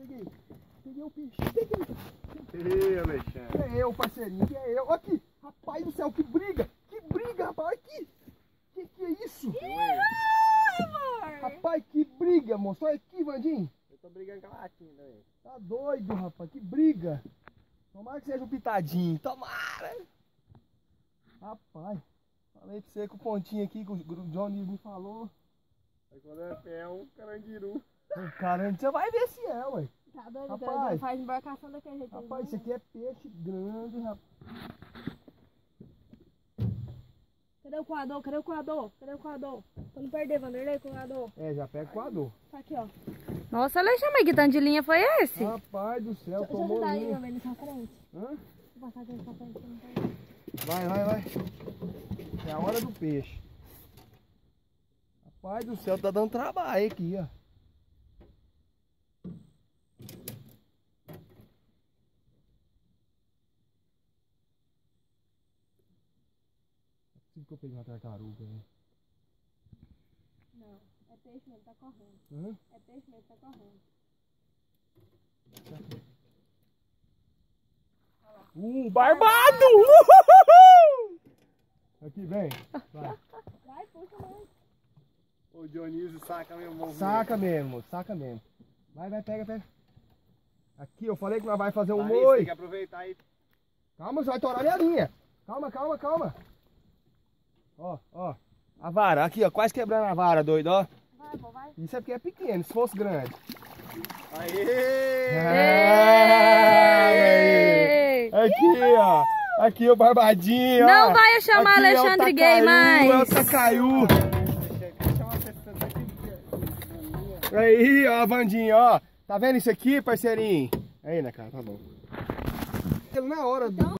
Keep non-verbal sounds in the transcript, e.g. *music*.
peguei. Peguei o peixe. Peguei. Ih, Alexandre. É eu, parceirinho, que é eu. Aqui, rapaz do céu, que briga. Que briga, rapaz. Aqui. Que que é isso? Rapaz, que briga, moço. Olha aqui, Vandinho. Eu tô brigando com a latinha também. Tá doido, rapaz. Que briga. Tomara que seja um pitadinho. Tomara. Rapaz. Falei pra você com o pontinho aqui que o Johnny me falou. Aí quando é pé é um carandiru. Caramba, você vai ver se é, ué. Tá doido? Rapaz. Não faz embarcação daquele jeito. aí, Rapaz, isso não. aqui é peixe grande, rapaz. Cadê o coador? Cadê o coador? Cadê o coador? Pra não perder, Vanderlei, coador. É, já pega com a dor. Tá aqui, ó. Nossa, Alexandre, mas que tanto de linha foi esse? Rapaz do céu, Deixa eu tomou ajudar aí, linha. meu velho, pra frente. Hã? Vou passar aqui pra frente. pra não perder. Vai, vai, vai. É a hora do peixe. Rapaz do céu, tá dando trabalho aqui, ó. Preciso que eu peguei uma tartaruga, né? Não, é peixe mesmo, tá correndo. Hã? É peixe mesmo, tá correndo. Uh, barbado! Uhul! *laughs* Aqui, vem. Vai. Vai, puxa mais. O Dionísio saca meu movimento. Saca mesmo, saca mesmo. Vai, vai, pega, pega. Aqui, eu falei que nós vai fazer um Larissa, moi. tem que aproveitar aí. Calma, você vai torar minha linha. Calma, calma, calma. Ó, ó. A vara, aqui, ó, quase quebrando a vara, doido, ó. Vai, pô, vai. Isso é porque é pequeno, se fosse grande. Aê! Aê! Aqui, ó. Aqui o barbadinho, ó. Não vai chamar Aqui é Alexandre Tacaiu, Gay mais. É o Tacaiu. Aí, ó, Vandinho, ó. Tá vendo isso aqui, parceirinho? Aí, né, cara, tá bom. Na hora do...